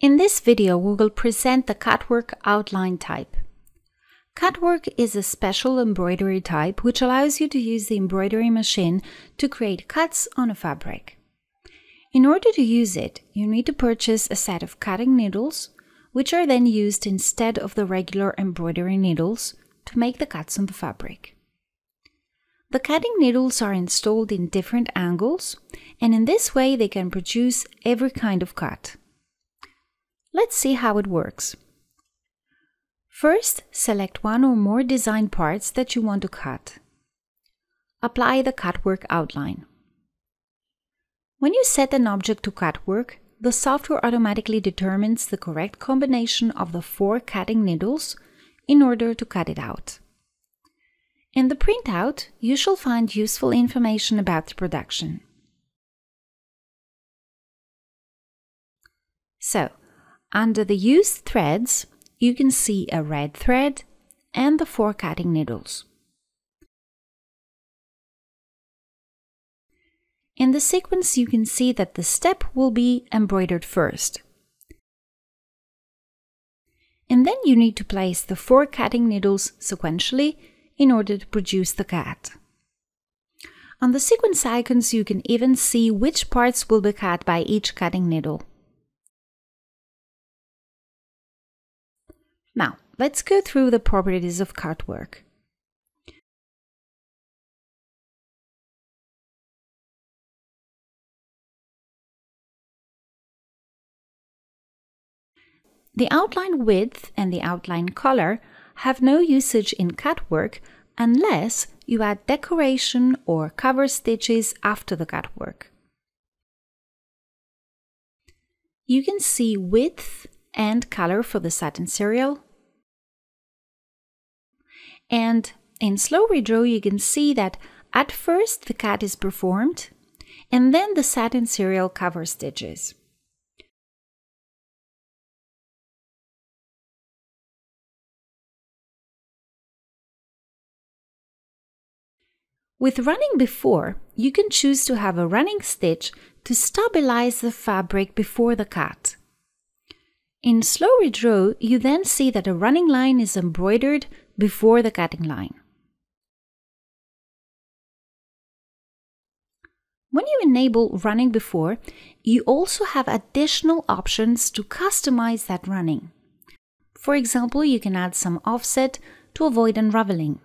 In this video, we will present the cutwork outline type. Cutwork is a special embroidery type which allows you to use the embroidery machine to create cuts on a fabric. In order to use it, you need to purchase a set of cutting needles, which are then used instead of the regular embroidery needles to make the cuts on the fabric. The cutting needles are installed in different angles, and in this way they can produce every kind of cut. Let's see how it works. First, select one or more design parts that you want to cut. Apply the cutwork outline. When you set an object to cutwork, the software automatically determines the correct combination of the four cutting needles in order to cut it out. In the printout, you shall find useful information about the production. So, under the used threads, you can see a red thread and the four cutting needles. In the sequence, you can see that the step will be embroidered first. And then you need to place the four cutting needles sequentially in order to produce the cut. On the sequence icons, you can even see which parts will be cut by each cutting needle. Let's go through the properties of cutwork. The outline width and the outline color have no usage in cutwork unless you add decoration or cover stitches after the cutwork. You can see width and color for the satin serial, and in slow redraw, you can see that at first the cut is performed and then the satin serial cover stitches. With running before, you can choose to have a running stitch to stabilize the fabric before the cut. In slow redraw, you then see that a running line is embroidered before the cutting line. When you enable running before, you also have additional options to customize that running. For example, you can add some offset to avoid unraveling.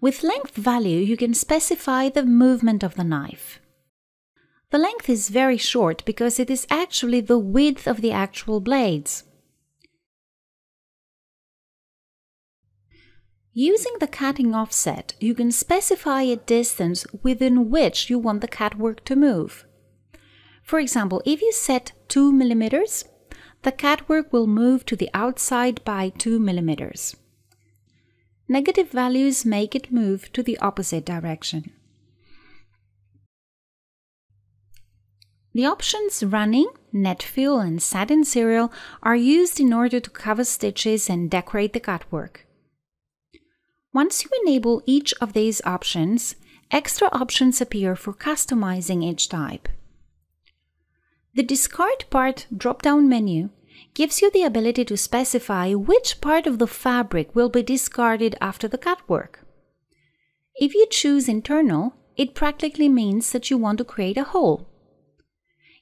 With length value, you can specify the movement of the knife. The length is very short because it is actually the width of the actual blades. Using the cutting offset, you can specify a distance within which you want the cut work to move. For example, if you set 2 millimeters, the cut work will move to the outside by 2 millimeters. Negative values make it move to the opposite direction. The options running, net fill and satin serial are used in order to cover stitches and decorate the cutwork. Once you enable each of these options, extra options appear for customizing each type. The Discard Part drop-down menu gives you the ability to specify which part of the fabric will be discarded after the cutwork. If you choose internal, it practically means that you want to create a hole.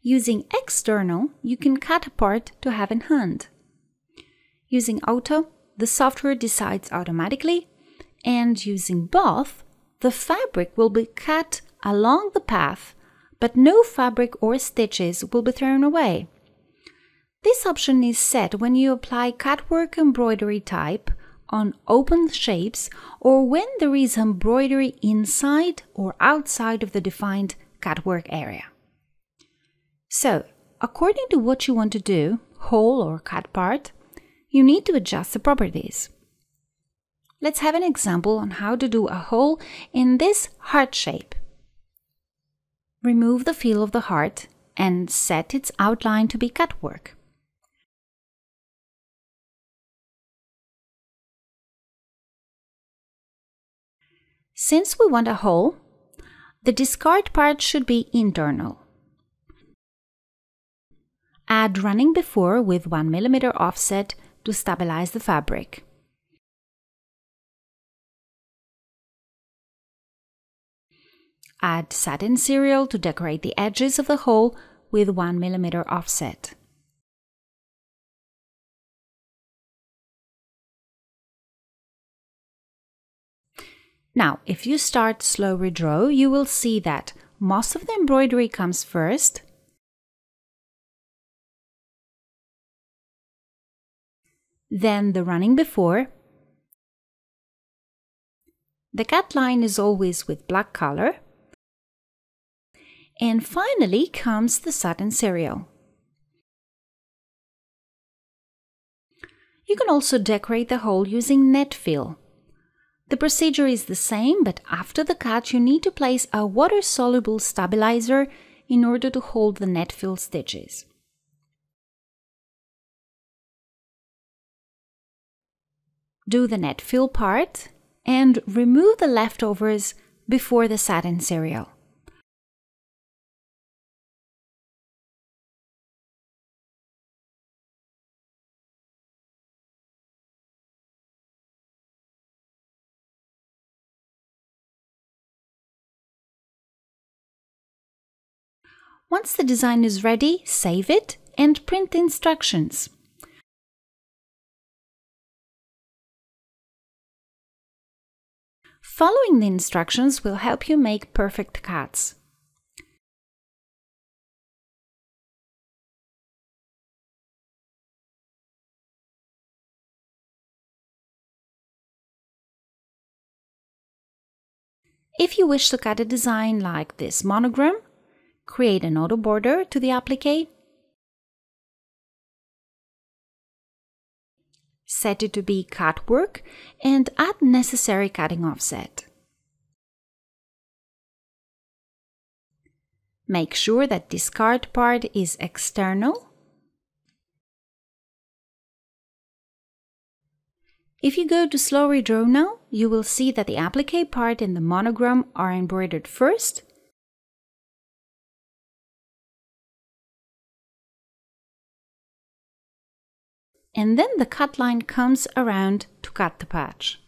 Using external, you can cut a part to have in hand. Using auto, the software decides automatically, and using both, the fabric will be cut along the path, but no fabric or stitches will be thrown away. This option is set when you apply cutwork embroidery type on open shapes or when there is embroidery inside or outside of the defined cutwork area. So, according to what you want to do, hole or cut part, you need to adjust the properties. Let's have an example on how to do a hole in this heart shape. Remove the fill of the heart and set its outline to be cutwork. Since we want a hole, the discard part should be internal. Add running before with 1 mm offset to stabilize the fabric. Add satin serial to decorate the edges of the hole with 1 mm offset. Now, if you start slow redraw, you will see that most of the embroidery comes first, then the running before. The cut line is always with black color. And finally comes the satin serial. You can also decorate the hole using net fill. The procedure is the same, but after the cut you need to place a water-soluble stabilizer in order to hold the net fill stitches. Do the net fill part and remove the leftovers before the satin serial. Once the design is ready, save it and print the instructions. Following the instructions will help you make perfect cuts. If you wish to cut a design like this monogram, create an auto border to the applique, set it to be cut work, and add necessary cutting offset. Make sure that discard part is external. If you go to slow redraw now, you will see that the applique part and the monogram are embroidered first and then the cut line comes around to cut the patch.